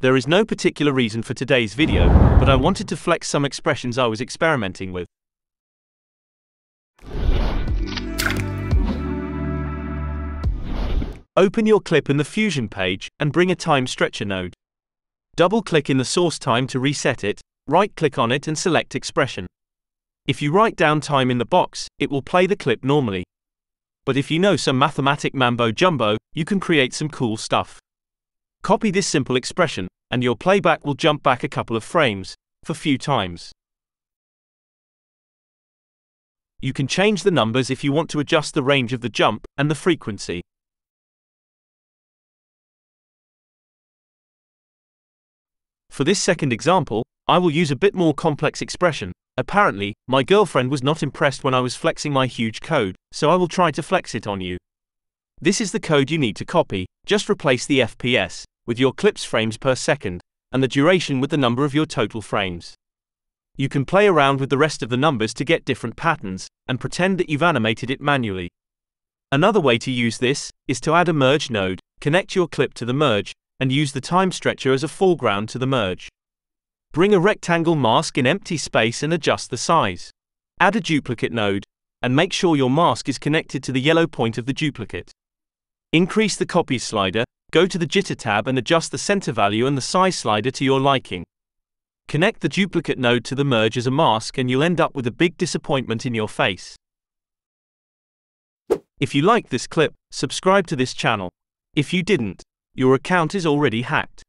There is no particular reason for today's video, but I wanted to flex some expressions I was experimenting with. Open your clip in the Fusion page and bring a time stretcher node. Double-click in the source time to reset it, right-click on it and select expression. If you write down time in the box, it will play the clip normally. But if you know some mathematic mambo jumbo, you can create some cool stuff. Copy this simple expression, and your playback will jump back a couple of frames, for few times. You can change the numbers if you want to adjust the range of the jump and the frequency. For this second example, I will use a bit more complex expression. Apparently, my girlfriend was not impressed when I was flexing my huge code, so I will try to flex it on you. This is the code you need to copy, just replace the FPS with your clips frames per second, and the duration with the number of your total frames. You can play around with the rest of the numbers to get different patterns, and pretend that you've animated it manually. Another way to use this is to add a merge node, connect your clip to the merge, and use the time stretcher as a foreground to the merge. Bring a rectangle mask in empty space and adjust the size. Add a duplicate node, and make sure your mask is connected to the yellow point of the duplicate. Increase the copies slider, go to the jitter tab and adjust the center value and the size slider to your liking. Connect the duplicate node to the merge as a mask and you'll end up with a big disappointment in your face. If you liked this clip, subscribe to this channel. If you didn't, your account is already hacked.